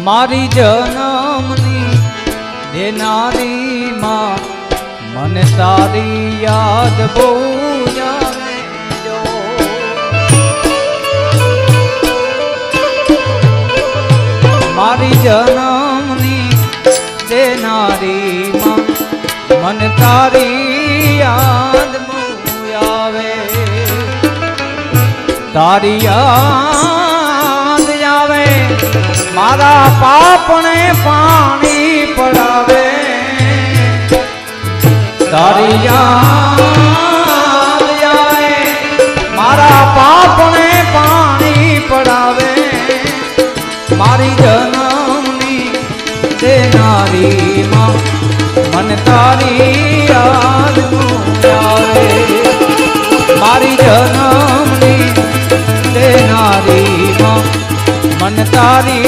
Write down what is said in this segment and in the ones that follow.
મારી જનમની દેનારી માં મને તારી યાદ બહુ મારી જનમની દેનારી માં મને તારી યાદ આવે તારી યાદ મારા પાપણે પાણી પડાવે. તારી મારા પાપણે પાણી પડાવે. મારી જનમની દેનારી માં મન તારી યાદ આવે મારી જનમની દેનારી માં મન તારી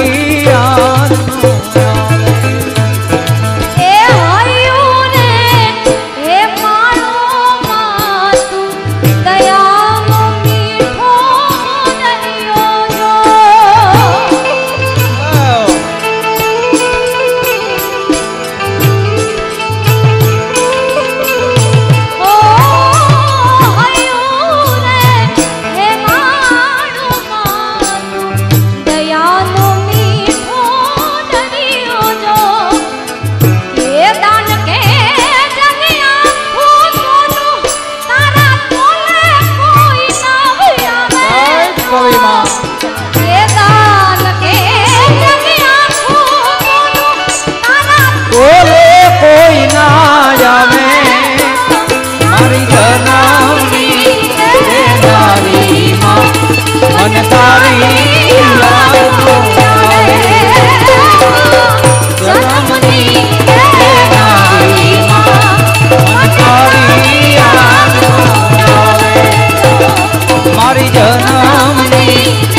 તારી જનાવની હે નારી માં. મન તારી લાગો જન્મની હે નારી માં મન તારી લાગો મારી જન્મની